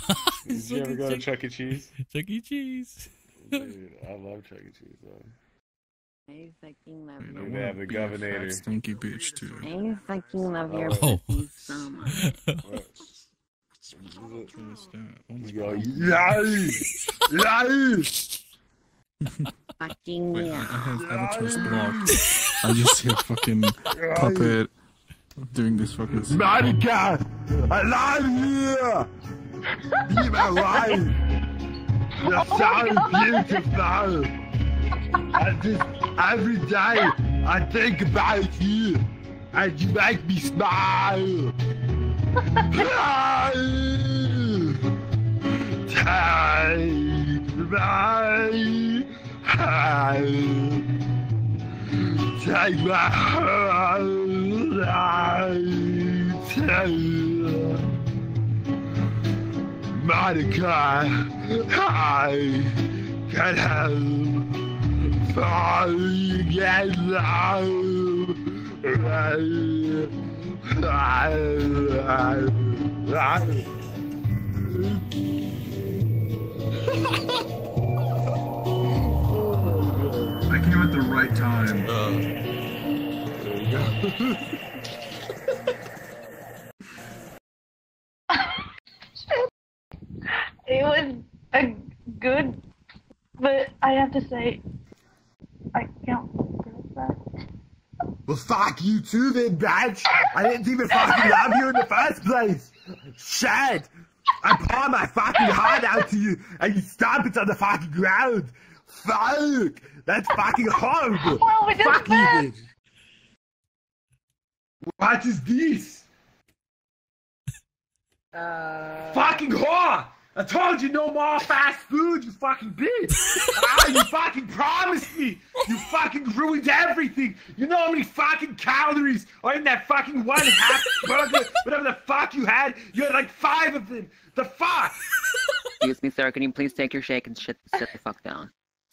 Did you ever go to Chuck E. Cheese? Chuck E. Cheese. Dude, I love Chuck E. Cheese. Though. I fucking love I you. They have the wanna be a governor. Stinky bitch too. I fucking love your Oh. pussy so much. What? What's that? Oh my You go, God. yeah, yeah. Fucking Wait, I, I yeah. have avatars blocked. I just see a fucking puppet doing this fucking. thing. Monica, I love you. Be my wife. You're so beautiful. I just every day I think about you, and you make me smile. Take my hand. Take my hand. Monica, I can help falling in love. I came at the right time. Uh. It was a good, but I have to say, I can't believe that. Well, fuck you too, then, bitch. I didn't even fucking love you in the first place. Shit. I pour my fucking heart out to you, and you stomp it on the fucking ground. Fuck. That's fucking horrible. Well, we just Fuck you, met. bitch. What is this? Uh, Fucking whore! I told you no more fast food, you fucking bitch! ah, you fucking promised me! You fucking ruined everything! You know how many fucking calories are in that fucking one half burger, whatever the fuck you had? You had like five of them! The fuck! Excuse me, sir. Can you please take your shake and shit, sit the fuck down?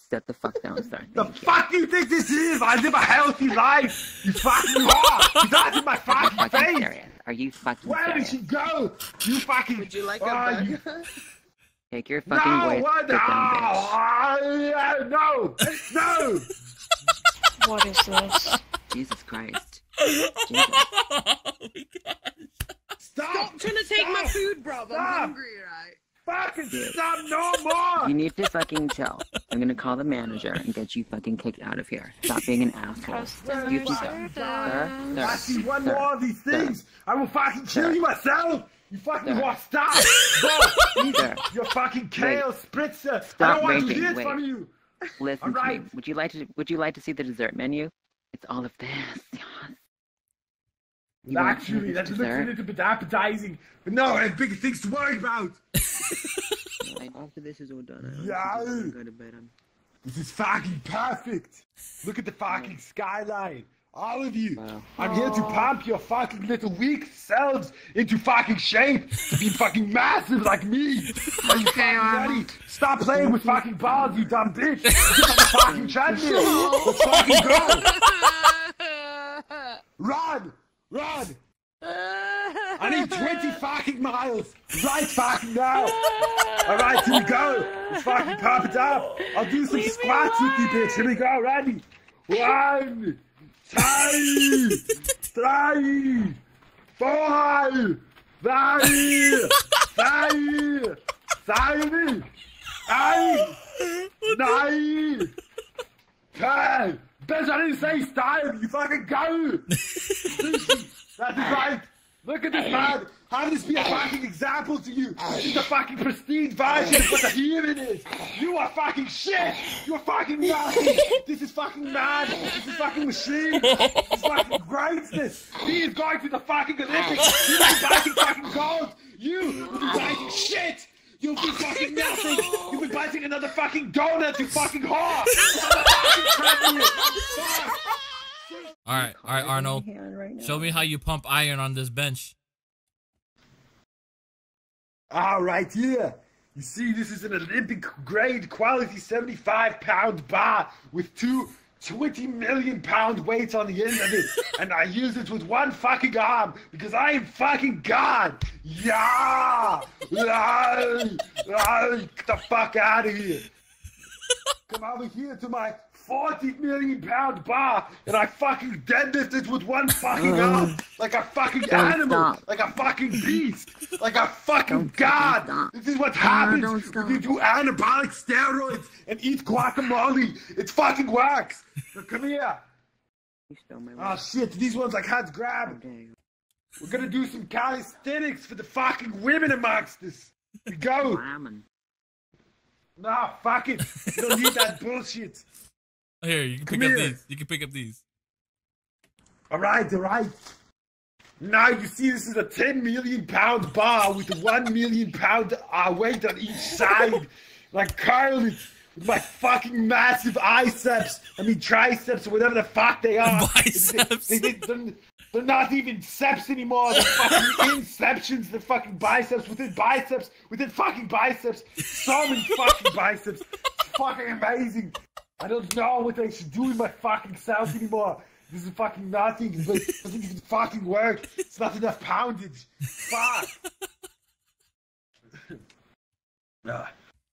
Sit the fuck down, sir. The you. fuck you think this is? I live a healthy life! You fucking whore! That's in my Are you fucking fucking face! serious? Are you fucking Where did she go? You fucking. would you like a Oh, you- Take your fucking No, voice, what? sit down, bitch. Oh, no! No! What is this? Jesus Christ. Jesus. Stop! Stop trying to take my food, bro. I'm hungry, right? Fucking Dude. stop no more! You need to fucking chill. I'm gonna call the manager and get you fucking kicked out of here. Stop being an asshole. Customer Excuse me, sir. Sir, sir, I see one sir, more of these sir. things. I will fucking kill Sir. you myself. You fucking Sir. want stop? Go. Eat Sir. your fucking kale spritzer. I Stop don't want to hear wait. from you. Listen to me. Alright. Would you like to? Would you like to see the dessert menu? It's all of this. Yes. You want Actually, this that looks a little bit appetizing. But no, I have bigger things to worry about. Like, After this is all done, I Yeah. honestly go to bed. I'm This is fucking perfect. Look at the fucking skyline. All of you. Wow. I'm here to pump your fucking little weak selves into fucking shape to be fucking massive like me. Are you fucking ready? Stop playing with fucking balls, you dumb bitch. Get on the fucking treadmill. Let's fucking go. Run! Run! I need 20 fucking miles right fucking now. All right, here we go. Let's fucking pump it up. I'll do some squats with you, bitch. Here we go. Ready? One, two, three, four, five, five, seven, eight, nine, ten. Bitch, I didn't say stop. You fucking go. That's right. Look at this man. Have this be a fucking example to you. This is the fucking prestige version of what the human is. You are fucking shit. You are fucking nothing. This is fucking mad. This is fucking machine. This is fucking greatness. He is going to the fucking Olympics. He will be biting fucking gold. You will be biting shit. You'll be fucking nothing. You'll be biting another fucking donut, you fucking whore. Fuck. All right, all right, Arnold. Right. Show me how you pump iron on this bench. All right, here. You see, this is an Olympic grade quality 75 pound bar with two 20 million pound weights on the end of it, and I use it with one fucking arm because I am fucking God. Yeah! Ah, ah, Get the fuck out of here. Come over here to my 40 million pound bar and I fucking deadlift it with one fucking arm like a fucking animal, stop. like a fucking beast, like a fucking Don't god. stop. This is what happens stop. when you do anabolic steroids and eat guacamole. It's fucking works. So come here. Oh shit, these ones I can't grab. We're gonna do some calisthenics for the fucking women amongst us. We go. Ramen. Nah, fuck it. You don't need that bullshit. Here, you can pick Come up here. these. You can pick up these. Alright, alright. Now you see this is a 10 million pound bar with 1 million pound uh, weight on each side. like curl it with my fucking massive biceps. I mean triceps or whatever the fuck they are. Biceps. They, they, they're, they're not even seps anymore. They're fucking inceptions. They're fucking biceps within biceps within fucking biceps. So many fucking biceps. It's fucking amazing. I don't know what I should do with my fucking self anymore. This is fucking nothing. It doesn't even fucking work. It's not enough poundage. Fuck. Uh,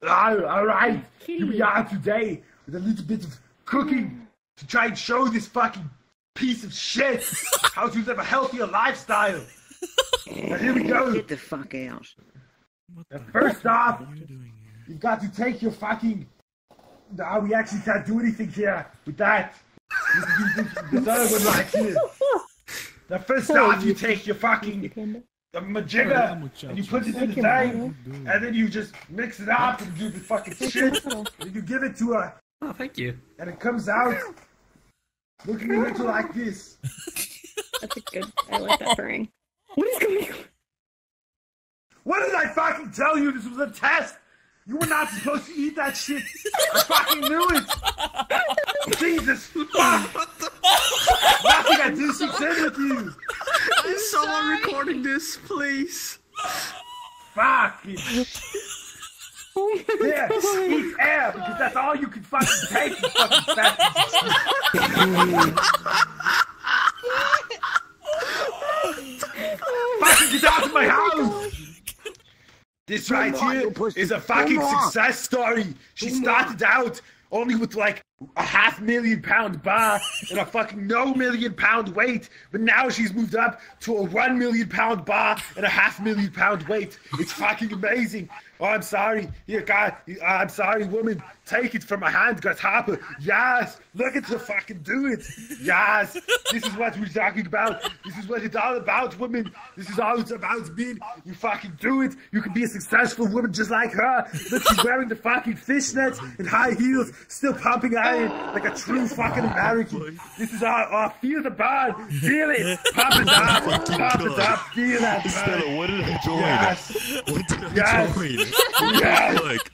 all right, here we are today with a little bit of cooking to try and show this fucking piece of shit how to live a healthier lifestyle. Now, here we go. Get the fuck out. Now, First off, you've got to take your fucking. No, we actually can't do anything here with that. This, this, this other one right here. Now, first oh, off, you take your fucking the majigger and you put it in the thing, and then you just mix it up and do the fucking shit. And you give it to her, Oh, thank you. and it comes out looking a little like this. That's a good. I like that purring. What is going on? What did I fucking tell you? This was a test. You were not supposed to eat that shit. I fucking knew it. Jesus What the fuck. Nothing I do some shit with you. Is someone recording this, please? Fuck it. There, eat air because that's all you can fucking take. You fucking fat. fucking get out of my house. This right here is a fucking success story. She started out only with like a half million pound bar and a fucking no million pound weight, but now she's moved up to a one million pound bar and a half million pound weight. It's fucking amazing. Oh, I'm sorry. you God, I'm sorry, woman. Take it from my hand, Grasshopper. Yes, look at the fucking do it. Yes, this is what we're talking about. This is what it's all about, woman. This is all it's about, man. You fucking do it. You can be a successful woman just like her. Look, she's wearing the fucking fishnets and high heels, still pumping iron like a true fucking American. This is all, oh, feel the burn. Feel it. Pump it up. Pump it up. Feel that burn. Stella, what did I join? Yes. What did I Yes. join? Yes. Look,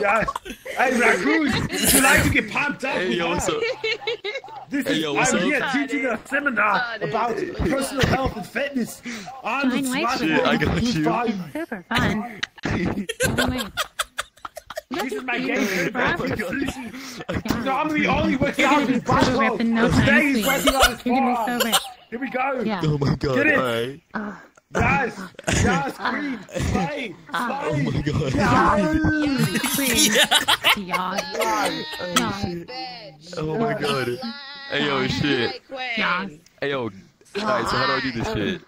Yes. Hey, Raccoon, would you like to get pumped up? hey, yo, what's up? This Hey, is, yo, what's I'm up? here teaching a seminar about personal health and fitness. I'm the Fine, wait. smartest Shit, I got you. fine. Super fun. This is my game. Oh my god. No, I'm the only working You're out gonna be his sober butthole. in no Today time he's working on his You're gonna forearm. be sober. Here we go. Yeah. Oh my god, Get it. Alright. Yes. Yes, queen. Slay. Oh my god. Yes. Please. Yawn. Yawn. Oh my god. Hey, yo, shit. Hey, yo. Alright, so how do I do this shit?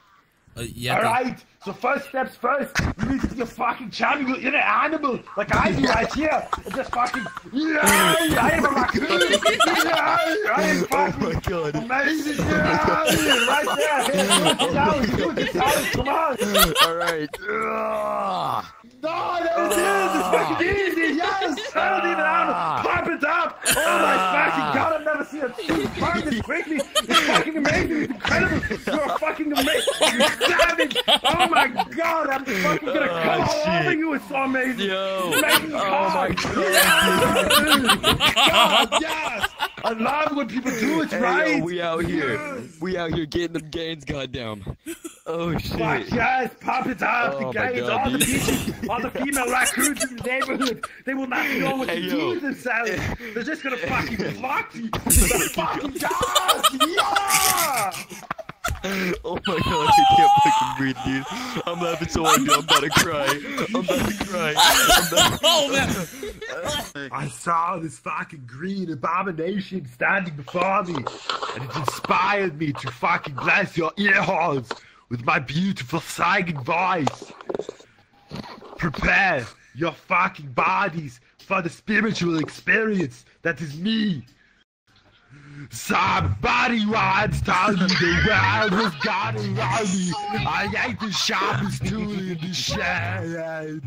Uh, you have All to- right. So first steps first. You need to a fucking champion. You're an animal, like I do right here. And just fucking. Yeah, I am a raccoon. Yeah, I am Oh my god. Amazing. Yeah, right there. Hey, it down. Do it down. Come on. Alright. No, there it is. It's fucking easy. Yes. I don't even have to pump it up. Oh my fucking god. I've never seen a thing burn this quickly. It's fucking amazing. It's incredible. You're fucking amazing. You're savage. Oh my god. I'm fucking gonna oh, come all shit. over you. It's so amazing. Yo. Me Oh my hard. God, yes. I love when people do it Hey, right. yo, we out here. We out here getting them gains, goddamn. Oh shit. Fuck yes, pop it up, Oh the my God, all the bitches, all the female raccoons in the neighborhood. They will not know what Hey, to yo. do with themselves. They're just gonna fucking block you. They're fucking yes, yeah. Oh my god, I can't fucking breathe, dude. I'm laughing so hard, dude. I'm about to cry. I'm about to cry. I'm about Oh man. I saw this fucking green abomination standing before me, and it inspired me to fucking bless your ear holes with my beautiful singing voice. Prepare your fucking bodies for the spiritual experience that is me. Somebody once told me the world was gone around me. I ain't the sharpest tool in the shed.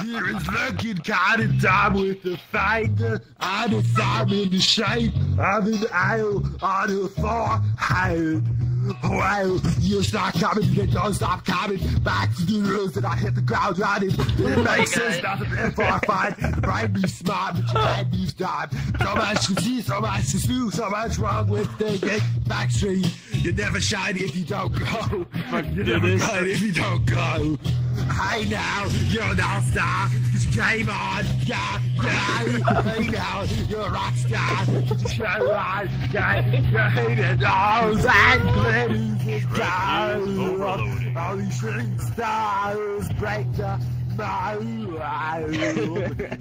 Here is looking kind of dumb with a finger and a thumb in the shape of an L on her forehead. Well, you start coming, you don't stop coming back to the rules that I hit the ground running. It oh makes sense nothing before I find brain be smart, but your head needs time. So much to see, so much to do, so much wrong with thinking. Backstreet, you never shine if you don't go. You never shine if you don't go. Hey now, you're an all-star, you on, yeah, yeah. Hey now, you're a rock star, show on, yeah, you hated all that glitters down. All these shooting stars break the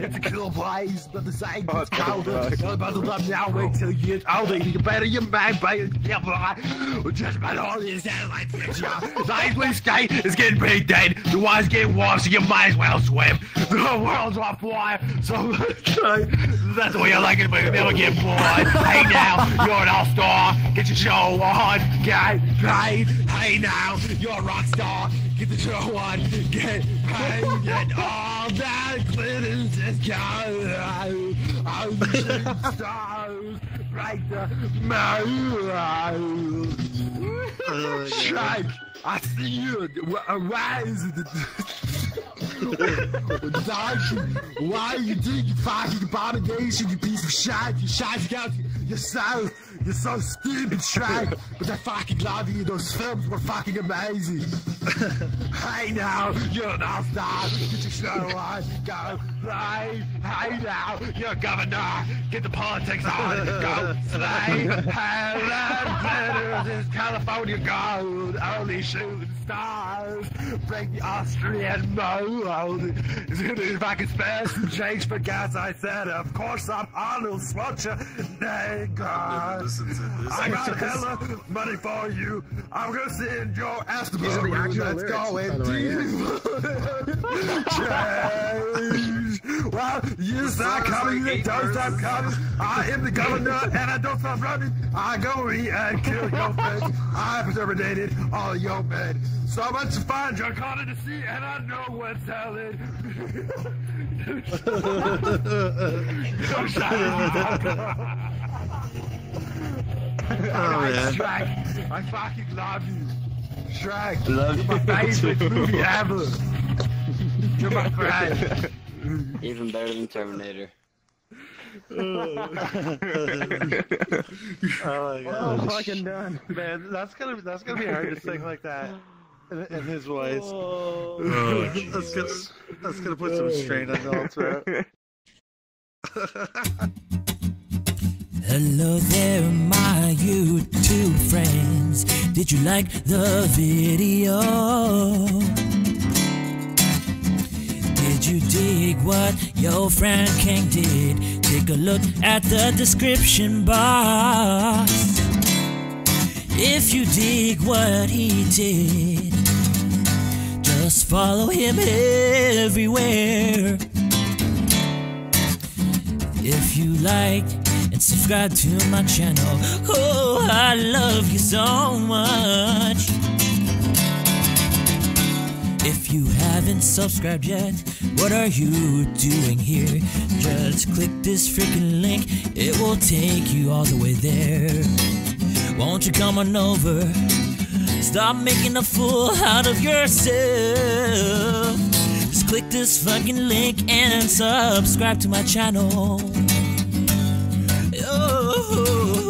it's a cool place, but the same oh, is colder. But the love now, wait till you get older. You better your man. Yeah. Just about all this satellite picture. The ice blue sky is getting pretty dead. The water's getting warm, so you might as well swim. The world's on fire, so that's the way I like it, but you never get bored. Hey now, you're an all-star. Get your show on. Get paid. Hey now, you're a rock star. Get the show on. Get paid. Get all that glitters is gone. Oh, the shooting stars break the moon. Strike. I see you. Why is it why you doing you fucking abomination, you piece of shit, you shite out yourself, you're so stupid, Shrek. But I fucking love you, those films were fucking amazing. hey now, you're an all-star, get your show on, go play. Hey now, you're governor, get the politics on, go slay. Helen glitters is California gold, only shooting stars, break the Austrian mold. If I could spare some change for gas, I said, of course I'm Arnold Schwarzenegger. This. I got hella money for you. I'm gonna send your ass to the are the room. actual Let's go and change. Well, you start coming, you don't stop coming. I am the governor, and I don't stop running. I go eat and kill your friends. I've exterminated all your men. So much fun, drunk on the sea, and I know what's selling. Oh, man. Shrek, I fucking love you. Shrek, Love you're my you favorite movie ever. You're my friend. Even better than Terminator. Oh my Oh, god. fucking done. Man, that's gonna that's gonna be hard to sing like that in, in his voice. Oh, that's gonna that's gonna put some strain on Noel's throat. Hello there, my YouTube friends. Did you like the video? Did you dig what your friend King did? Take a look at the description box. If you dig what he did, just follow him everywhere. If you like and subscribe to my channel, oh, I love you so much. If you haven't subscribed yet, what are you doing here? Just click this freaking link, it will take you all the way there. Won't you come on over? Stop making a fool out of yourself. Just click this fucking link and subscribe to my channel. Oh,